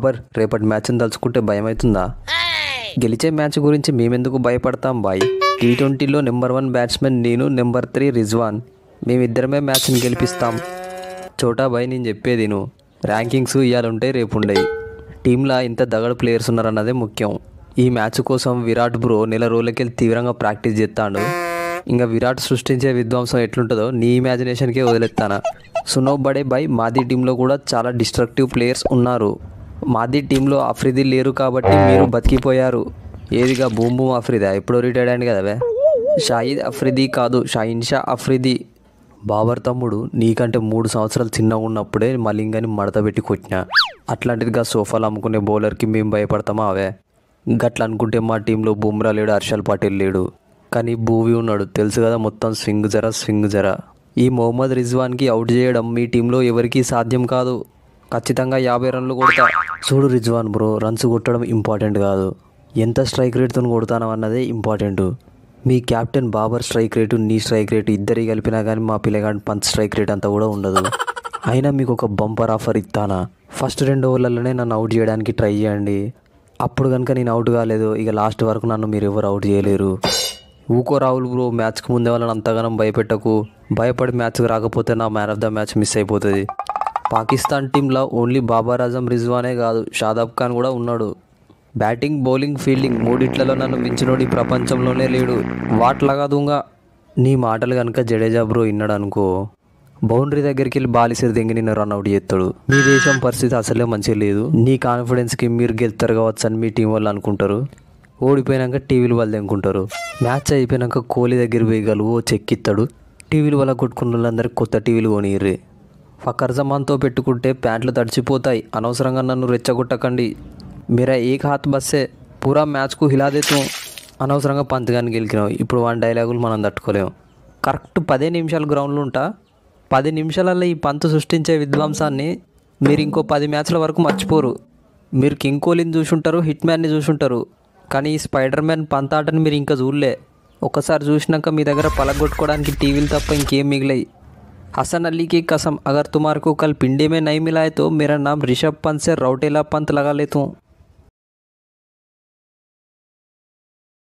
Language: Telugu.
బాబర్ రేపటి మ్యాచ్ని తలుచుకుంటే భయం అవుతుందా గెలిచే మ్యాచ్ గురించి మేమెందుకు భయపడతాం బాయ్? టీ ట్వంటీలో నెంబర్ వన్ బ్యాట్స్మెన్ నేను నెంబర్ త్రీ రిజ్వాన్. మేమిద్దరమే మ్యాచ్ని గెలిపిస్తాం. చోటా బాయ్ నేను చెప్పేది నువ్వు ర్యాంకింగ్స్ ఇవ్వాలంటే రేపు ఉండయి టీంలో ఇంత దగడు ప్లేయర్స్ ఉన్నారన్నదే ముఖ్యం. ఈ మ్యాచ్ కోసం విరాట్ బ్రో నెల రోజులకెళ్ళి తీవ్రంగా ప్రాక్టీస్ చేస్తాడు. ఇంకా విరాట్ సృష్టించే విధ్వంసం ఎట్లుంటుందో నీ ఇమాజినేషన్కే వదిలేస్తానా సునో బడే బాయ్ మాది టీంలో కూడా చాలా డిస్ట్రక్టివ్ ప్లేయర్స్ ఉన్నారు. మాది టీంలో అఫ్రిది లేరు కాబట్టి మీరు బతికిపోయారు. ఏదిగా బూంబు ఆఫ్రిదా? అఫ్రిదా ఎప్పుడో రిటైర్డ్ అయింది కదవే షాహిద్ అఫ్రిది కాదు షాహిన్ షా అఫ్రిది బాబర్ తమ్ముడు నీకంటే మూడు సంవత్సరాలు చిన్నగా ఉన్నప్పుడే మలింగని మడత పెట్టి కొట్టిన. అట్లాంటిదిగా సోఫాలు అమ్ముకునే బౌలర్కి మేము భయపడతామా అవే? గట్ల అనుకుంటే మా టీంలో బుమ్రా లేడు హర్షల్ పటేల్ లేడు. కానీ భూవి ఉన్నాడు తెలుసు కదా మొత్తం స్వింగ్ జరా స్వింగ్ జరా. ఈ మొహమ్మద్ రిజ్వాన్కి అవుట్ చేయడం మీ టీంలో ఎవరికీ సాధ్యం కాదు. ఖచ్చితంగా యాభై రన్లు కొడతా. చూడు రిజ్వాన్ బ్రో రన్స్ కొట్టడం ఇంపార్టెంట్ కాదు. ఎంత స్ట్రైక్ రేట్తో కొడతాను అన్నదే ఇంపార్టెంట్ మీ కెప్టెన్ బాబర్ స్ట్రైక్ రేటు నీ స్ట్రైక్ రేటు ఇద్దరి కలిపినా కానీ మా పిల్లగాడి పంచ్ స్ట్రైక్ రేట్ అంతా కూడా ఉండదు. అయినా మీకు ఒక బంపర్ ఆఫర్ ఇస్తానా? ఫస్ట్ రెండు ఓవర్లలోనే నన్ను అవుట్ చేయడానికి ట్రై చేయండి. అప్పుడు కనుక నేను అవుట్ కాలేదు ఇక లాస్ట్ వరకు నన్ను మీరు ఎవరు అవుట్ చేయలేరు. ఊకో రాహుల్ బ్రో మ్యాచ్కి ముందే వాళ్ళని అంతగానం భయపెట్టకు. భయపడి మ్యాచ్కి రాకపోతే నా man of the match miss అయిపోతుంది. పాకిస్తాన్ టీంలో ఓన్లీ బాబర్ ఆజం రిజ్వానే కాదు షాదాబ్ ఖాన్ కూడా ఉన్నాడు. బ్యాటింగ్ బౌలింగ్ ఫీల్డింగ్ మూడిట్లలో నన్ను మించినోడు ఈ ప్రపంచంలోనే లేడు. వాట్లాగా దూంగ? నీ మాటలు కనుక జడేజా బ్రో విన్నాడు అనుకో బౌండరీ దగ్గరికి వెళ్ళి బాలిసిరి దింగి నిన్ను రన్అట్ చేస్తాడు. మీ దేశం పరిస్థితి అసలే మంచిగా లేదు. నీ కాన్ఫిడెన్స్కి మీరు గెలుతారు కావచ్చు అని మీ టీం వాళ్ళు అనుకుంటారు. ఓడిపోయినాక టీవీలు వాళ్ళు దెంకుంటారు మ్యాచ్ అయిపోయినాక కోహ్లీ దగ్గర పోయగలవు చెక్కిస్తాడు టీవీలు వల్ల కొట్టుకున్న వాళ్ళందరికీ కొత్త టీవీలు కొనిర్రి. ఫకర్ జమాన్తో పెట్టుకుంటే ప్యాంట్లు తడిచిపోతాయి. అనవసరంగా నన్ను రెచ్చగొట్టకండి. మీరా ఏక్ హాత్ బస్సే. పూరా మ్యాచ్కు హిలాదేతం అనవసరంగా పంతగాన్ని గెలికినావు ఇప్పుడు వన్ డైలాగులు మనం తట్టుకోలేము కరెక్ట్ పదే నిమిషాలు గ్రౌండ్లో ఉంటా. పది నిమిషాలలో ఈ పంతు సృష్టించే విధ్వంసాన్ని మీరు ఇంకో పది మ్యాచ్ల వరకు మర్చిపోరు. మీరు కింగ్ కోహ్లీని చూసుంటారు హిట్ మ్యాన్ని చూసుంటారు. కానీ ఈ స్పైడర్ మ్యాన్ పంత ఆటని మీరు ఇంకా చూడలే. ఒకసారి చూసినాక మీ దగ్గర పలగొట్టుకోవడానికి టీవీలు తప్ప ఇంకేం మిగిలాయి. हसन अली की कसम, अगर तुम्हारे को कल पिंडे में नहीं मिला है तो मेरा नाम ऋषभ पंत से रौटेला पंत लगा लेता हूँ।